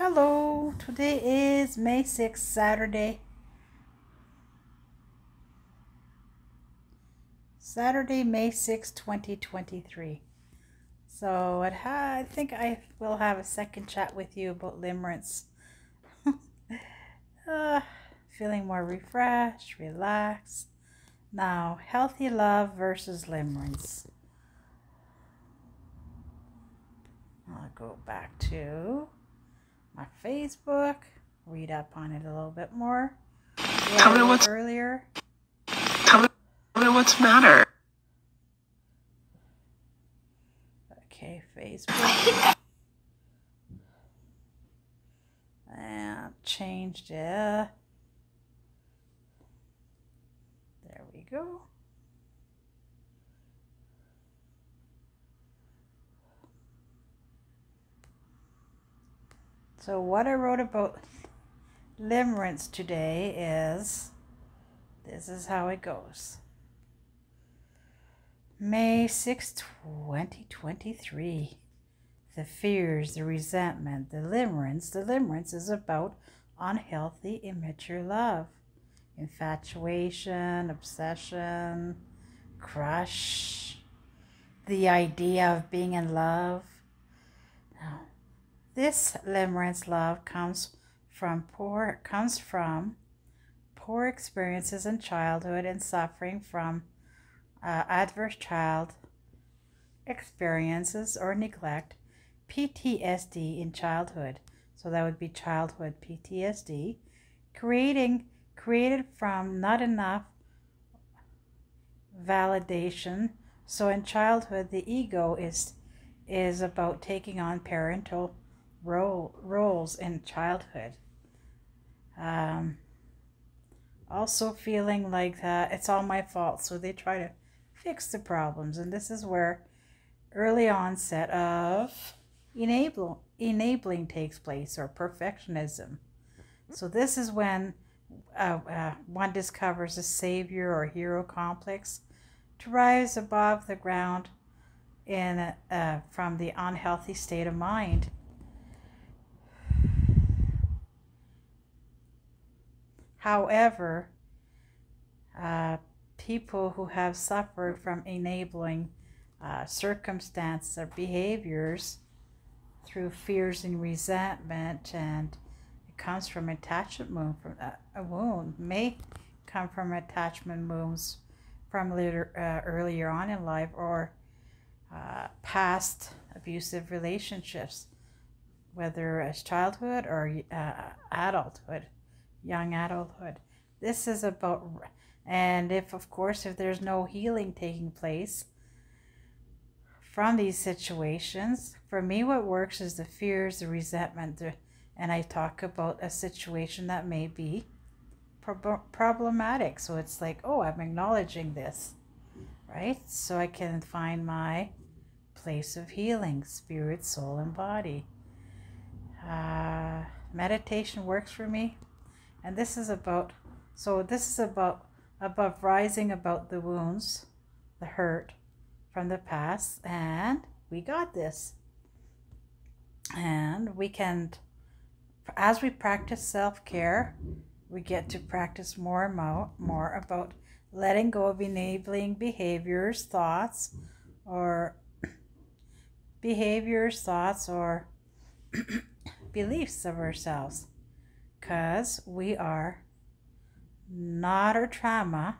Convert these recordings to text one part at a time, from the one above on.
Hello, today is May 6th, Saturday. Saturday, May 6, 2023. So I think I will have a second chat with you about limerence. uh, feeling more refreshed, relaxed. Now, healthy love versus limerence. I'll go back to my Facebook, read up on it a little bit more. Tell me what's earlier. tell me, tell me what's matter. Okay, Facebook. And changed it. There we go. So what I wrote about limerence today is this is how it goes. May 6, 2023. The fears, the resentment, the limerence. The limerence is about unhealthy, immature love, infatuation, obsession, crush, the idea of being in love. This limerence love comes from poor comes from poor experiences in childhood and suffering from uh, adverse child experiences or neglect, PTSD in childhood. So that would be childhood PTSD, creating created from not enough validation. So in childhood, the ego is is about taking on parental role roles in childhood. Um, also feeling like that it's all my fault, so they try to fix the problems. And this is where early onset of enable, enabling takes place or perfectionism. So this is when uh, uh, one discovers a savior or hero complex to rise above the ground in uh, from the unhealthy state of mind. However, uh, people who have suffered from enabling uh, circumstances or behaviors through fears and resentment, and it comes from attachment wound. From uh, a wound may come from attachment wounds from later uh, earlier on in life or uh, past abusive relationships, whether as childhood or uh, adulthood, young adulthood. This is about and if, of course, if there's no healing taking place from these situations, for me, what works is the fears, the resentment, the, and I talk about a situation that may be pro- problematic. So it's like, oh, I'm acknowledging this, right? So I can find my place of healing, spirit, soul, and body. Uh, meditation works for me. And this is about, so this is about above rising about the wounds, the hurt from the past, and we got this. And we can, as we practice self care, we get to practice more and more, more about letting go of enabling behaviors, thoughts, or behaviors, thoughts, or beliefs of ourselves. Because we are not our trauma.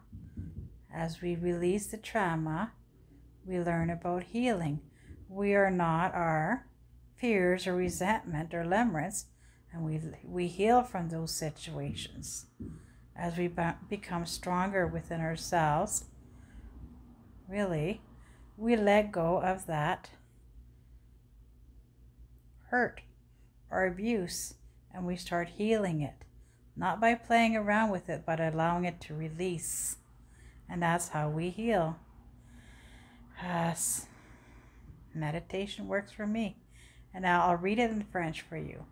As we release the trauma, we learn about healing. We are not our fears or resentment or limerence, and we, we heal from those situations. As we become stronger within ourselves, really, we let go of that hurt or abuse and we start healing it not by playing around with it, but allowing it to release. And that's how we heal. Yes. Meditation works for me. And now I'll read it in French for you.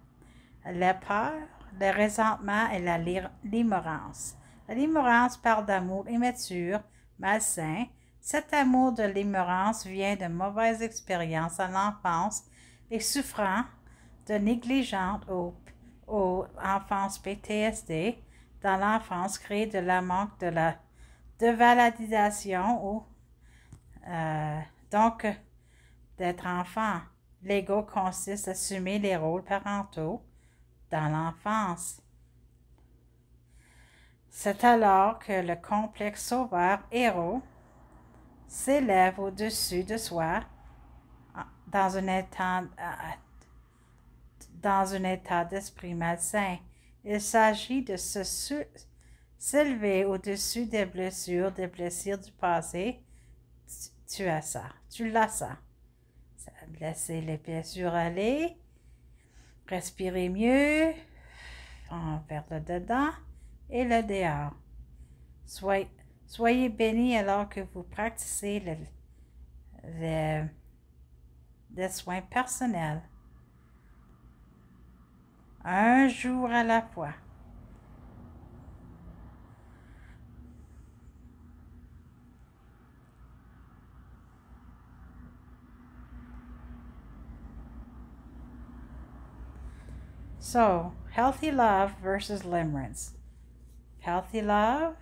La peur, le ressentement et la limerence. La limerence parle d'amour immature, malsain. Cet amour de limerence vient de mauvaises expériences en enfance et souffrant de négligente aux, aux enfances PTSD dans l'enfance crée de la manque de la de validation ou euh, donc d'être enfant. L'ego consiste à assumer les rôles parentaux dans l'enfance. C'est alors que le complexe sauveur héros s'élève au-dessus de soi dans un état, dans un état d'esprit malsain. Il s'agit de s'élever au-dessus des blessures, des blessures du passé. Tu, as ça, tu l'as ça. Laissez les blessures aller, respirez mieux, vers le dedans et le dehors. Soyez, soyez bénis alors que vous pratiquez les soins personnels. Un jour à la fois. So, healthy love versus limerence. Healthy love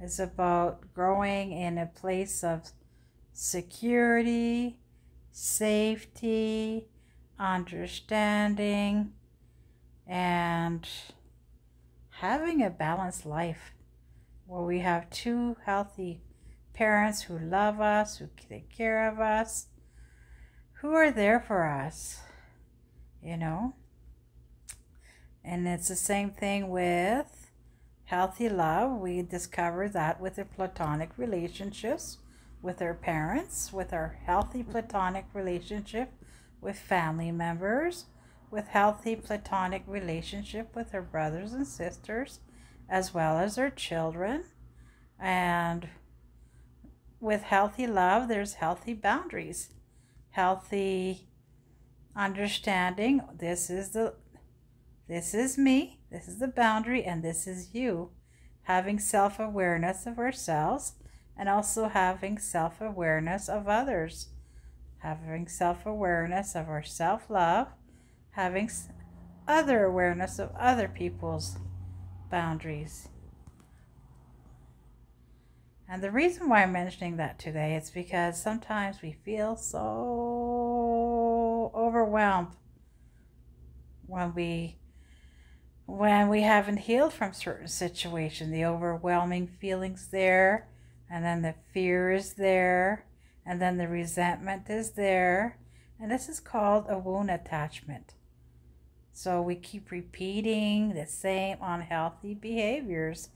is about growing in a place of security, safety, understanding, and having a balanced life where we have two healthy parents who love us, who take care of us, who are there for us, you know. And it's the same thing with healthy love. We discover that with the platonic relationships with our parents, with our healthy platonic relationship with family members, with healthy platonic relationship with her brothers and sisters, as well as her children. And with healthy love, there's healthy boundaries, healthy understanding. This is the this is me, this is the boundary, and this is you. Having self awareness of ourselves and also having self awareness of others. Having self awareness of our self love, having other awareness of other people's boundaries. And the reason why I'm mentioning that today is because sometimes we feel so overwhelmed when we when we haven't healed from certain situation. The overwhelming feelings there and then the fear is there and then the resentment is there. And this is called a wound attachment so we keep repeating the same unhealthy behaviors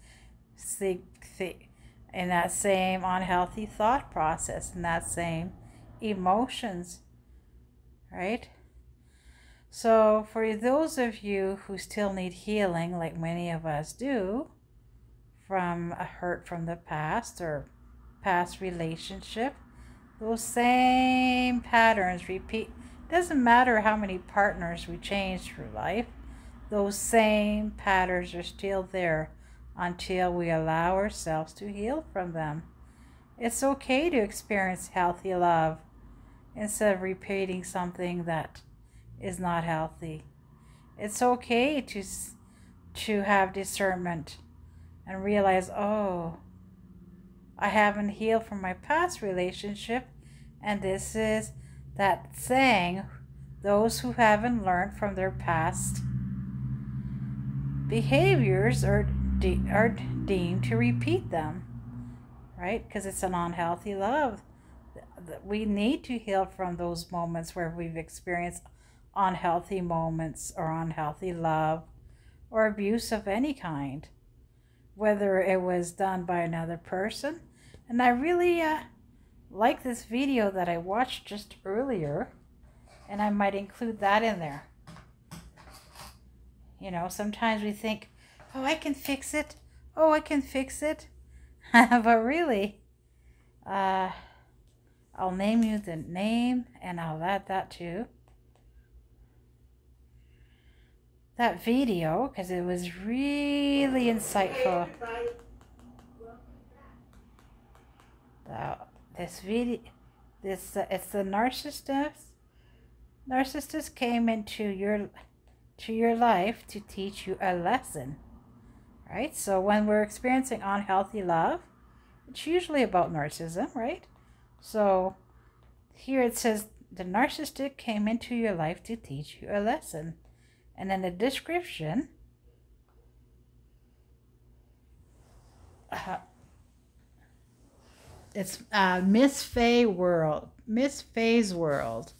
in that same unhealthy thought process and that same emotions right so, for those of you who still need healing, like many of us do, from a hurt from the past or past relationship, those same patterns repeat. Doesn't matter how many partners we change through life, those same patterns are still there until we allow ourselves to heal from them. It's okay to experience healthy love instead of repeating something that is not healthy. It's okay to to have discernment and realize, oh, I haven't healed from my past relationship, and this is that saying, those who haven't learned from their past behaviors are de- are deemed to repeat them, right? Because it's an unhealthy love. We need to heal from those moments where we've experienced unhealthy moments or unhealthy love or abuse of any kind, whether it was done by another person. And I really uh, like this video that I watched just earlier, and I might include that in there. You know, sometimes we think, oh, I can fix it. Oh, I can fix it. but really, uh, I'll name you the name and I'll add that too. that video because it was really insightful. This video, this uh, it's the narcissist, narcissist came into your to your life to teach you a lesson. Right? So when we're experiencing unhealthy love, it's usually about narcissism, right? So here it says the narcissist came into your life to teach you a lesson. And then the description uh, it's uh, Miss Fay World. Miss Fay's World.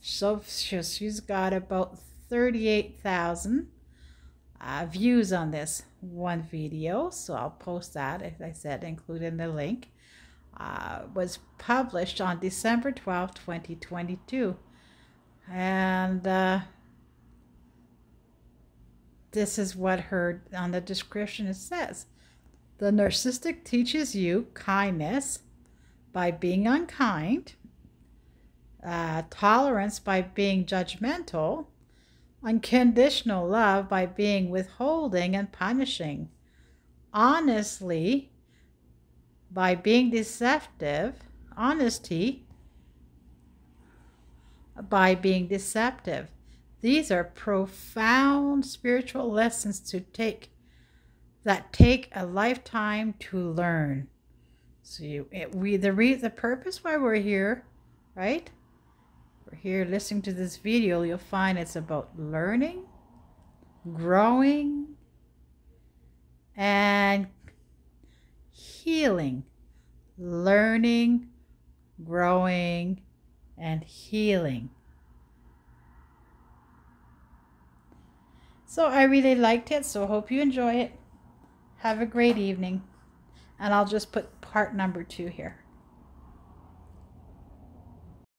So she's got about 38,000 uh, views on this one video. So I'll post that, as I said, including the link. Uh, was published on December 12, 2022. And uh, this is what her on the description it says. The narcissistic teaches you kindness by being unkind, uh, tolerance by being judgmental, unconditional love by being withholding and punishing, honestly by being deceptive, honesty by being deceptive. These are profound spiritual lessons to take that take a lifetime to learn. So you, it, we the re, the purpose why we're here, right? We're here listening to this video. You'll find it's about learning, growing, and healing. Learning, growing, and healing. So I really liked it, so hope you enjoy it. Have a great evening. And I'll just put part number two here.